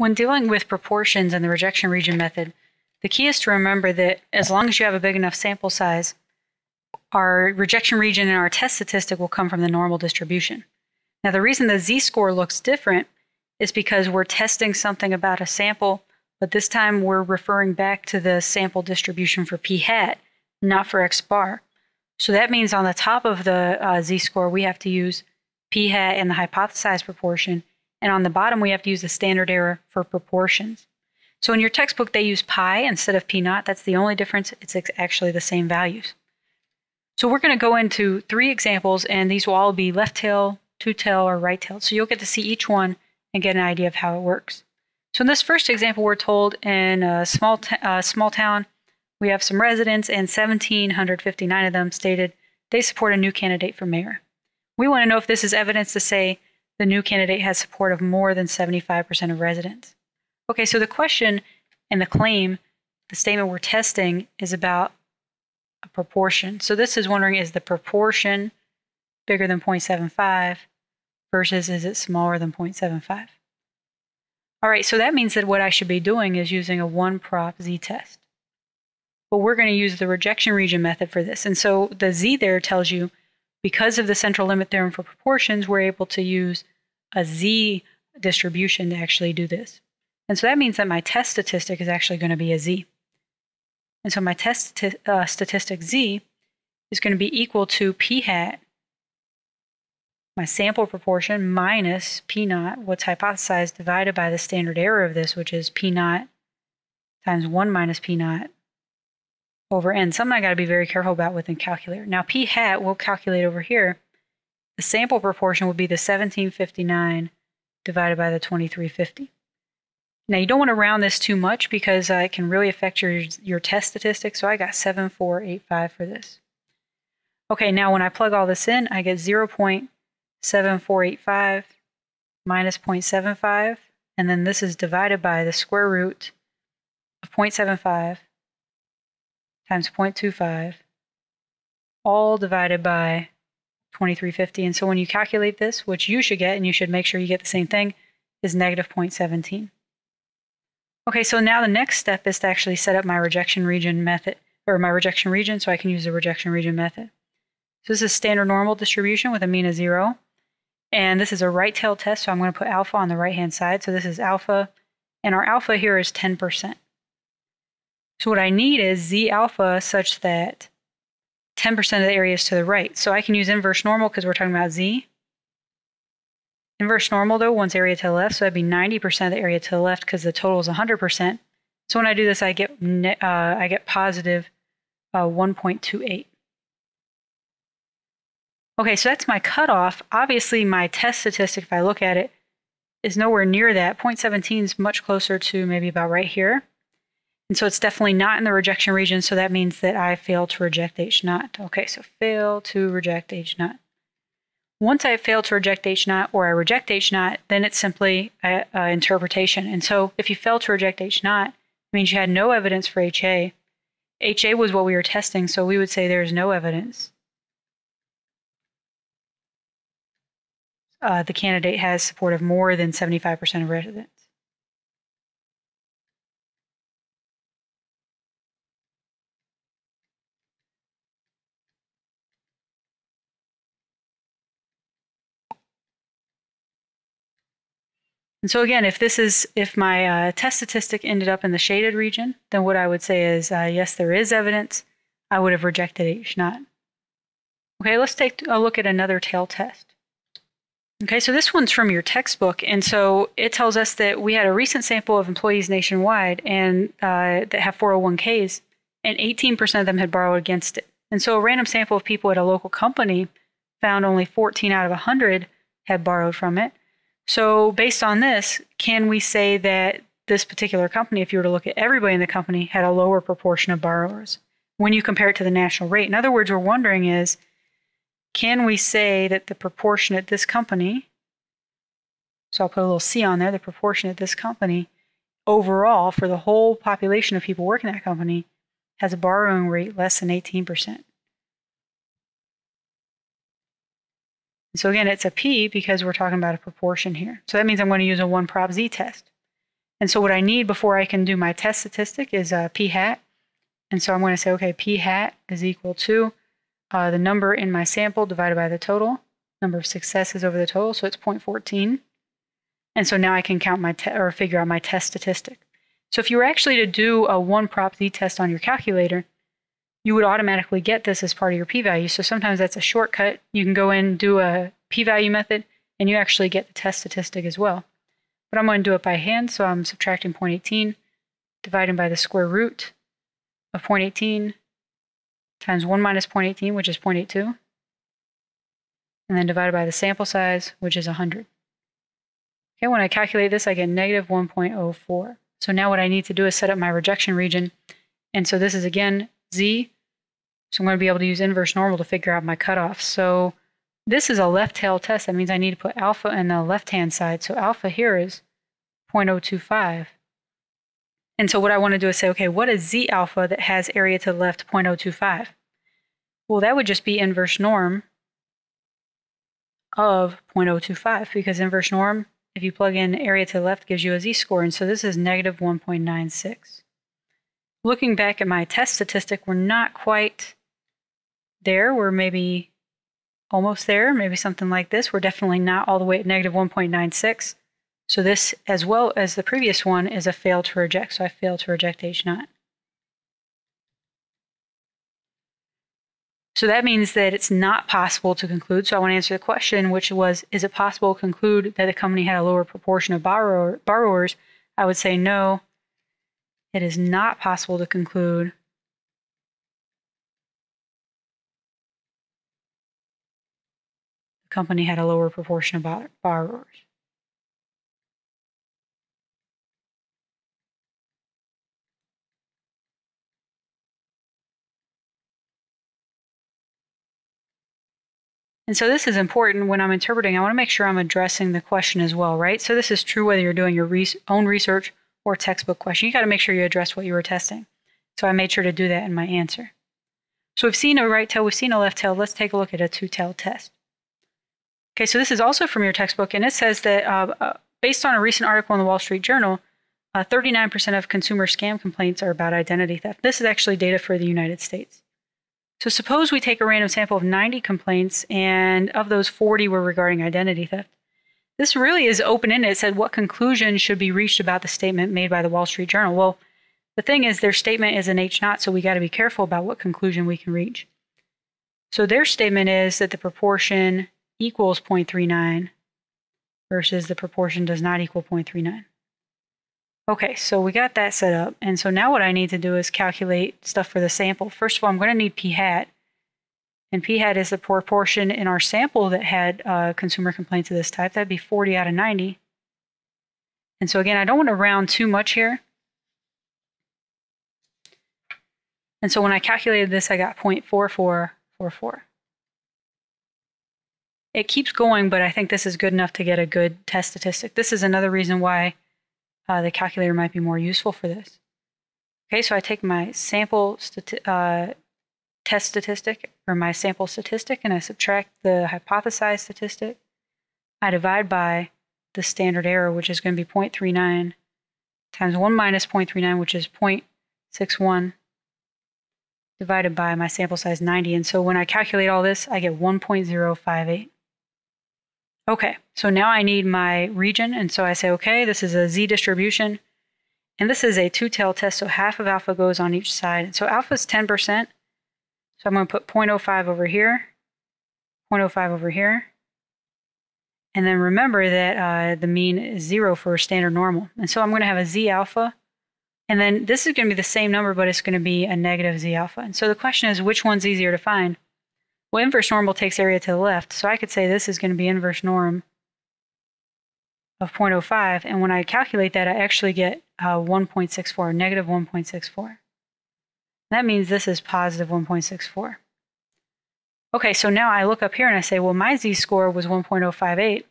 When dealing with proportions and the rejection region method, the key is to remember that as long as you have a big enough sample size, our rejection region and our test statistic will come from the normal distribution. Now, the reason the z-score looks different is because we're testing something about a sample, but this time we're referring back to the sample distribution for p hat, not for x bar. So that means on the top of the uh, z-score, we have to use p hat and the hypothesized proportion, and on the bottom, we have to use the standard error for proportions. So in your textbook, they use pi instead of p naught. That's the only difference. It's actually the same values. So we're going to go into three examples, and these will all be left tail, two tail, or right tail. So you'll get to see each one and get an idea of how it works. So in this first example, we're told in a small, uh, small town, we have some residents, and 1,759 of them stated they support a new candidate for mayor. We want to know if this is evidence to say the new candidate has support of more than 75% of residents. Okay, so the question and the claim, the statement we're testing, is about a proportion. So this is wondering is the proportion bigger than 0.75 versus is it smaller than 0.75? All right, so that means that what I should be doing is using a one prop z-test. But we're going to use the rejection region method for this. And so the z there tells you because of the central limit theorem for proportions, we're able to use a z distribution to actually do this. And so that means that my test statistic is actually going to be a z. And so my test uh, statistic z is going to be equal to p hat, my sample proportion minus p naught, what's hypothesized, divided by the standard error of this, which is p naught times 1 minus p naught over n. Something I got to be very careful about with in calculator. Now p hat we'll calculate over here. The sample proportion will be the 1759 divided by the 2350. Now you don't want to round this too much because uh, it can really affect your, your test statistics. So I got 7485 for this. Okay, now when I plug all this in, I get 0.7485 minus 0.75. And then this is divided by the square root of 0.75 times 0.25, all divided by 2350. And so when you calculate this, which you should get, and you should make sure you get the same thing, is negative 0.17. Okay, so now the next step is to actually set up my rejection region method, or my rejection region, so I can use the rejection region method. So this is standard normal distribution with a mean of zero. And this is a right tail test, so I'm going to put alpha on the right-hand side. So this is alpha, and our alpha here is 10%. So what I need is z alpha such that 10% of the area is to the right. So I can use inverse normal because we're talking about z. Inverse normal, though, wants area to the left, so that'd be 90% of the area to the left because the total is 100%. So when I do this, I get uh, I get positive uh, 1.28. Okay, so that's my cutoff. Obviously, my test statistic, if I look at it, is nowhere near that. 0.17 is much closer to maybe about right here. And so it's definitely not in the rejection region, so that means that I fail to reject H naught. Okay, so fail to reject H naught. Once I fail to reject H naught or I reject H naught, then it's simply an interpretation. And so if you fail to reject H naught, it means you had no evidence for HA. HA was what we were testing, so we would say there's no evidence. Uh, the candidate has support of more than 75% of residents. And so again, if this is if my uh, test statistic ended up in the shaded region, then what I would say is uh, yes, there is evidence. I would have rejected H naught. Okay, let's take a look at another tail test. Okay, so this one's from your textbook, and so it tells us that we had a recent sample of employees nationwide and uh, that have 401ks, and 18% of them had borrowed against it. And so a random sample of people at a local company found only 14 out of 100 had borrowed from it, so, based on this, can we say that this particular company, if you were to look at everybody in the company, had a lower proportion of borrowers when you compare it to the national rate? In other words, we're wondering is can we say that the proportion at this company, so I'll put a little C on there, the proportion at this company overall for the whole population of people working at that company has a borrowing rate less than 18%? So again, it's a P because we're talking about a proportion here. So that means I'm going to use a one prop Z test. And so what I need before I can do my test statistic is a P hat. And so I'm going to say, okay, p hat is equal to uh, the number in my sample divided by the total, number of successes over the total, so it's 0.14. And so now I can count my or figure out my test statistic. So if you were actually to do a one prop z test on your calculator, you would automatically get this as part of your p-value. So sometimes that's a shortcut. You can go in, do a p-value method, and you actually get the test statistic as well. But I'm going to do it by hand, so I'm subtracting 0.18, dividing by the square root of 0.18 times 1 minus 0.18, which is 0.82, and then divided by the sample size, which is 100. Okay, when I calculate this, I get negative 1.04. So now what I need to do is set up my rejection region. And so this is again z. So I'm going to be able to use inverse normal to figure out my cutoff. So this is a left tail test. That means I need to put alpha in the left hand side. So alpha here is 0.025. And so what I want to do is say, okay, what is z alpha that has area to the left 0.025? Well, that would just be inverse norm of 0.025 because inverse norm, if you plug in area to the left, gives you a z-score. And so this is negative 1.96 looking back at my test statistic, we're not quite there. We're maybe almost there, maybe something like this. We're definitely not all the way at negative 1.96. So this, as well as the previous one, is a fail to reject. So I fail to reject H naught. So that means that it's not possible to conclude. So I want to answer the question, which was, is it possible to conclude that the company had a lower proportion of borrower, borrowers? I would say no it is not possible to conclude the company had a lower proportion of borrowers. And so this is important when I'm interpreting. I want to make sure I'm addressing the question as well, right? So this is true whether you're doing your re own research or textbook question. You got to make sure you address what you were testing. So I made sure to do that in my answer. So we've seen a right tail, we've seen a left tail. Let's take a look at a two-tailed test. Okay, so this is also from your textbook, and it says that uh, uh, based on a recent article in the Wall Street Journal, 39% uh, of consumer scam complaints are about identity theft. This is actually data for the United States. So suppose we take a random sample of 90 complaints, and of those, 40 were regarding identity theft. This really is open ended. It said, What conclusion should be reached about the statement made by the Wall Street Journal? Well, the thing is, their statement is an H naught, so we got to be careful about what conclusion we can reach. So their statement is that the proportion equals 0.39 versus the proportion does not equal 0.39. Okay, so we got that set up. And so now what I need to do is calculate stuff for the sample. First of all, I'm going to need p hat. And p hat is the proportion in our sample that had uh, consumer complaints of this type. That'd be 40 out of 90. And so again, I don't want to round too much here. And so when I calculated this, I got 0.4444. It keeps going, but I think this is good enough to get a good test statistic. This is another reason why uh, the calculator might be more useful for this. Okay, so I take my sample uh, test statistic or my sample statistic and I subtract the hypothesized statistic. I divide by the standard error, which is going to be 0.39 times 1 minus 0.39, which is 0.61 divided by my sample size 90. And so when I calculate all this, I get 1.058. Okay, so now I need my region. And so I say, okay, this is a z distribution. And this is a two-tailed test, so half of alpha goes on each side. So alpha is 10%. So I'm going to put 0.05 over here, 0.05 over here. And then remember that uh, the mean is zero for standard normal. And so I'm going to have a z alpha. And then this is going to be the same number, but it's going to be a negative z alpha. And so the question is, which one's easier to find? Well, inverse normal takes area to the left. So I could say this is going to be inverse norm of 0.05. And when I calculate that, I actually get uh, 1.64, negative 1.64. That means this is positive 1.64. Okay, so now I look up here and I say, well, my z-score was 1.058.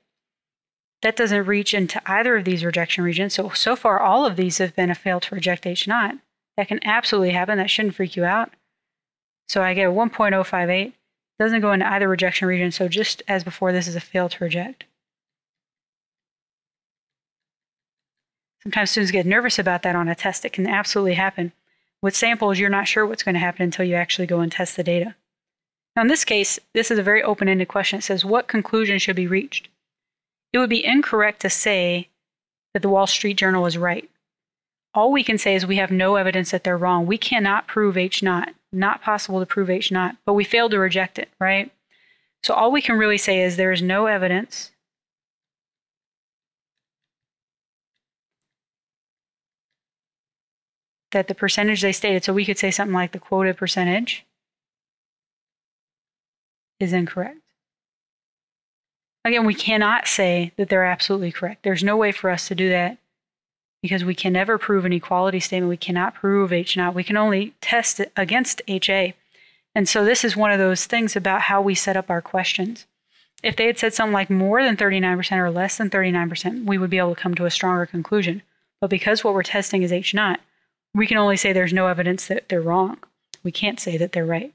That doesn't reach into either of these rejection regions. So, so far, all of these have been a fail to reject H naught. That can absolutely happen. That shouldn't freak you out. So I get a 1.058. Doesn't go into either rejection region. So just as before, this is a fail to reject. Sometimes students get nervous about that on a test. It can absolutely happen. With samples, you're not sure what's going to happen until you actually go and test the data. Now, in this case, this is a very open ended question. It says, What conclusion should be reached? It would be incorrect to say that the Wall Street Journal is right. All we can say is we have no evidence that they're wrong. We cannot prove H naught, not possible to prove H naught, but we failed to reject it, right? So all we can really say is there is no evidence that the percentage they stated, so we could say something like the quoted percentage is incorrect. Again, we cannot say that they're absolutely correct. There's no way for us to do that because we can never prove an equality statement. We cannot prove H naught. We can only test it against HA. And so this is one of those things about how we set up our questions. If they had said something like more than 39% or less than 39%, we would be able to come to a stronger conclusion. But because what we're testing is H naught, we can only say there's no evidence that they're wrong. We can't say that they're right.